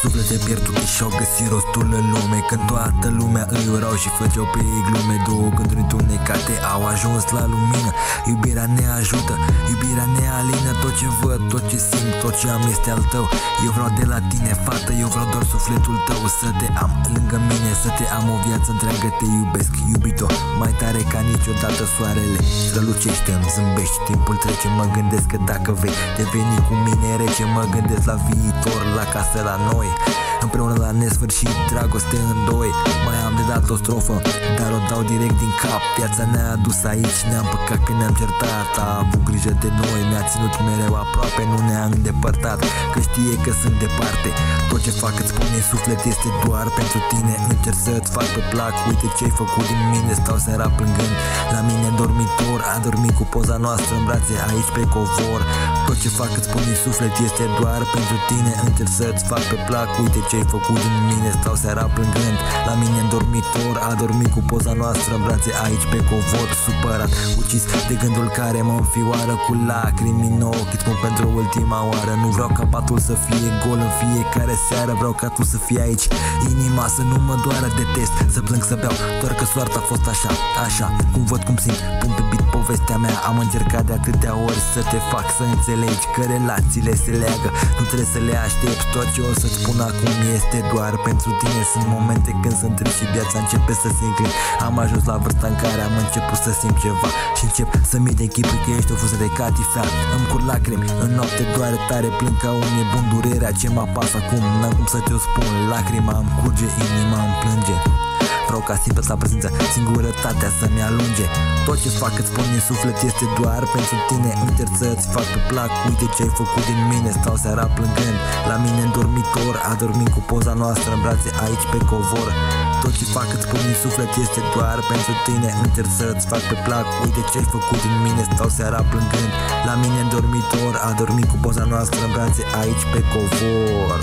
suflete pierdute și-au găsit rostul în lume Când toată lumea îi urau și făceau pe ei glume. Două gânduri întunecate au ajuns la lumină. Iubirea ne ajută, iubirea ne alină. Tot ce văd, tot ce simt, tot ce am este al tău. Eu vreau de la tine, fată, eu vreau doar sufletul tău. Să te am lângă mine, să te am o viață întreagă Te iubesc, iubito, mai tare ca niciodată soarele Strălucește, îmi zâmbești, timpul trece, mă gândesc că dacă vei deveni cu mine rece Mă gândesc la viitor, la casă la noi. Împreună la nesfârșit, dragoste în doi. Mai am de dat o strofă, dar o dau direct din cap Viața ne-a adus aici, ne-am păcat că ne-am certat. A avut grijă de noi, ne-a ținut mereu aproape Nu ne-a îndepărtat, că știe că sunt departe. Tot ce fac îți spune suflet este doar pentru tine. Încerc să-ți fac pe plac, uite ce-ai făcut din mine Stau seara plângând, la mine dormitor A dormit cu poza noastră în brațe aici pe covor. Tot ce fac îți spune suflet este doar pentru tine. Încerc să-ți fac pe plac, uite ce-ai făcut din mine Stau seara plângând. La mine în dormitor A dormit cu poza noastră în brațe aici pe covor Supărat, ucis de gândul care mă înfioară Cu lacrimi în ochi. Îți spun pentru ultima oară Nu vreau ca patul să fie gol în fiecare seară Vreau ca tu să fii aici. Inima să nu mă doară de test Să plâng să beau Doar că soarta a fost așa, așa Cum văd, cum simt, pun pe beat povestea mea Am încercat de atâtea ori să te fac să înțelegi Că relațiile se leagă. Nu trebuie să le aștepți Tot ce o să-ți spun acum este doar pentru tine. Sunt momente când sunt trist și viața începe să se înclin Am ajuns la vârsta în care am început să simt ceva Și încep să-mi de echipul că ești o fuză de catifea. Îmi cur lacrimi, în noapte doare tare Plâng ca un nebun durerea ce mă apasă acum. N-am cum să te-o spun, lacrima îmi curge, inima îmi plânge. Vreau ca simplu sa prezență, singurătatea să-mi alunge. Tot ce fac îți spun în suflet este doar pentru tine. Încerc să-ți fac pe plac, uite ce ai făcut din mine Stau seara plângând, la mine în dormitor A dormit cu poza noastră în brațe aici pe covor. Tot ce fac îți spun în suflet este doar pentru tine. Încerc să-ți fac pe plac, uite ce ai făcut din mine Stau seara plângând, la mine în dormitor A dormit cu poza noastră în brațe aici pe covor